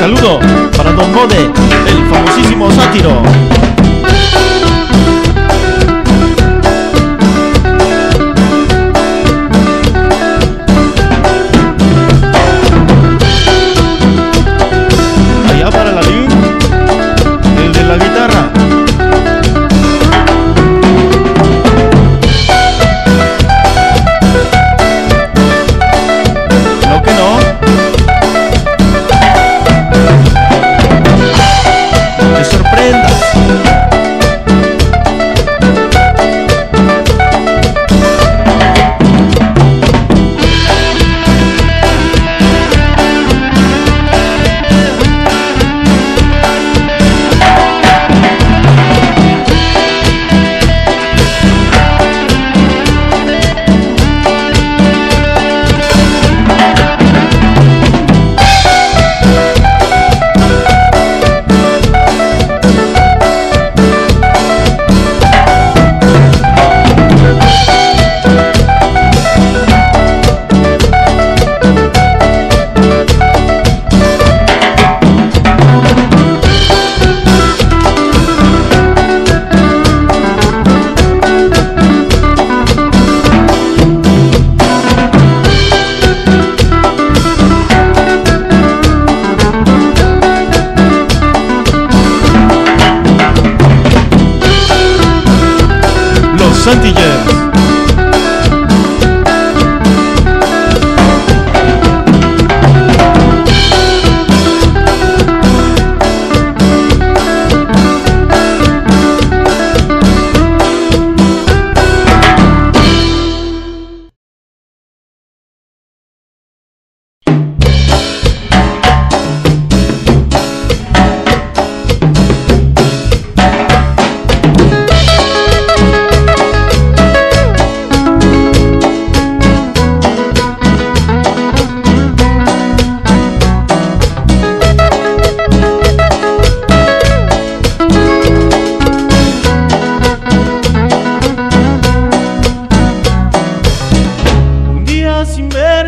saludo para Don Gode, el famosísimo sátiro.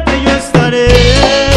siempre yo estaré.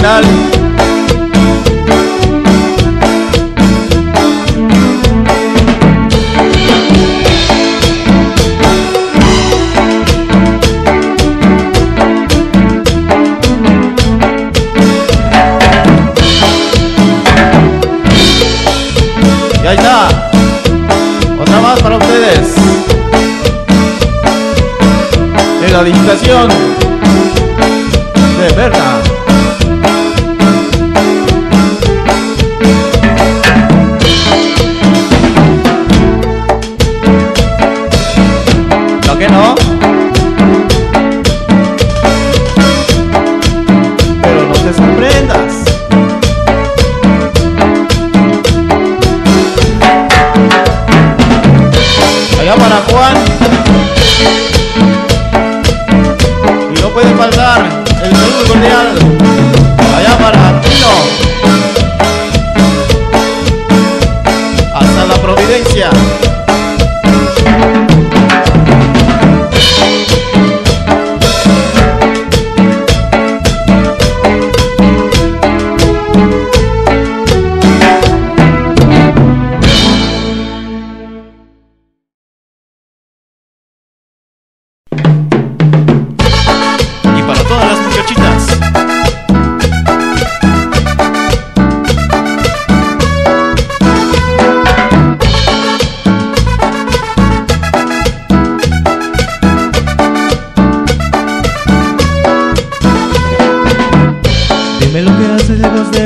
final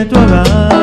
de tu hogar.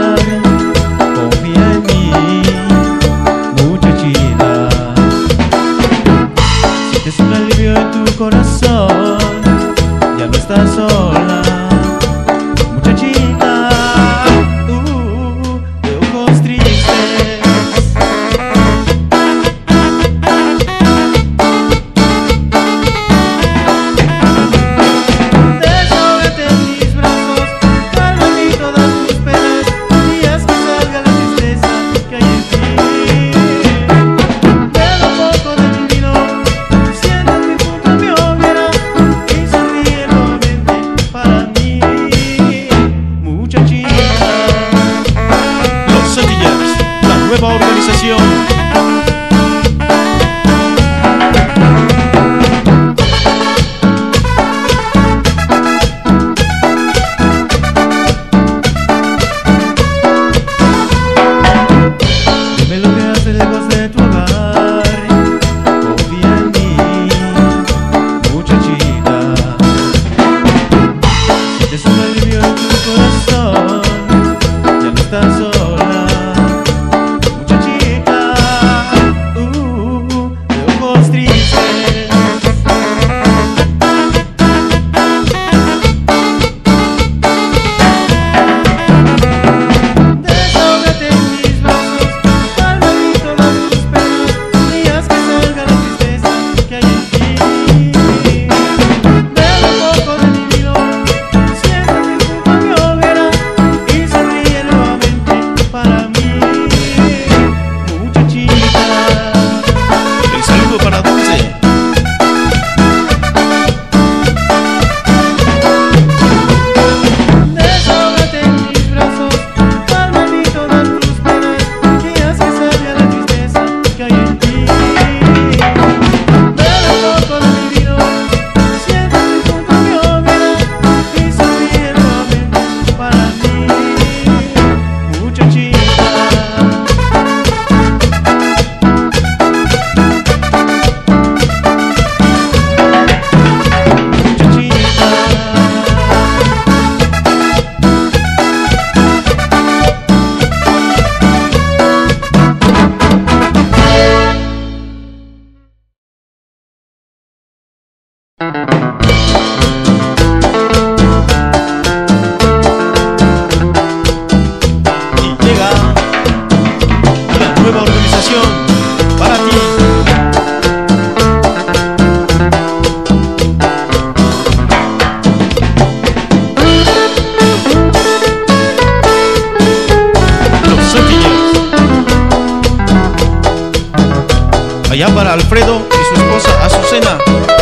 Allá para Alfredo y su esposa Azucena.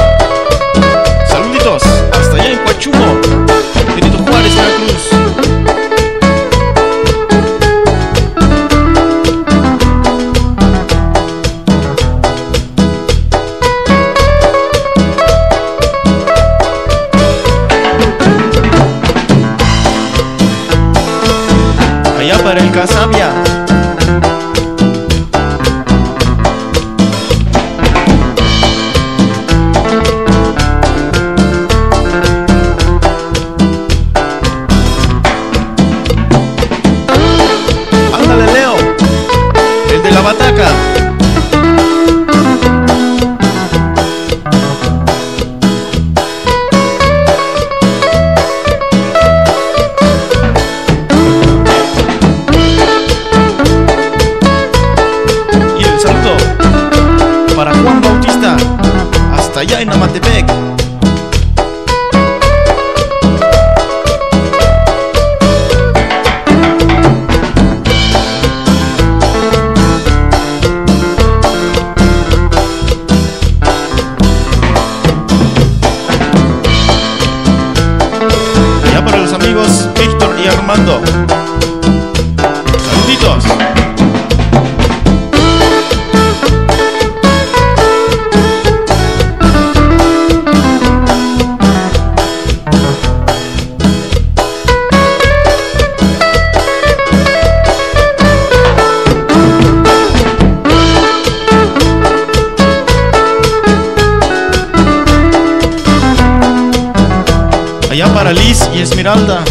Allá para Liz y Esmeralda.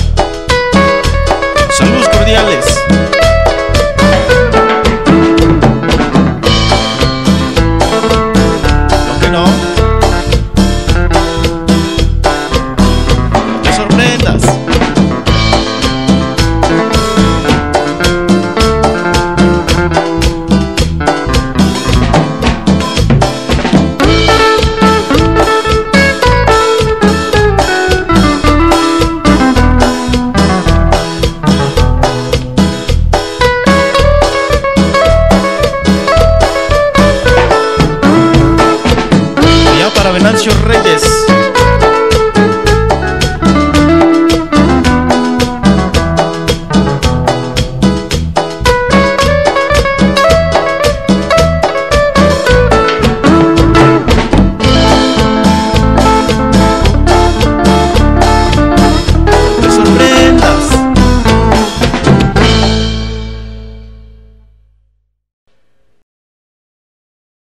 Saludos cordiales.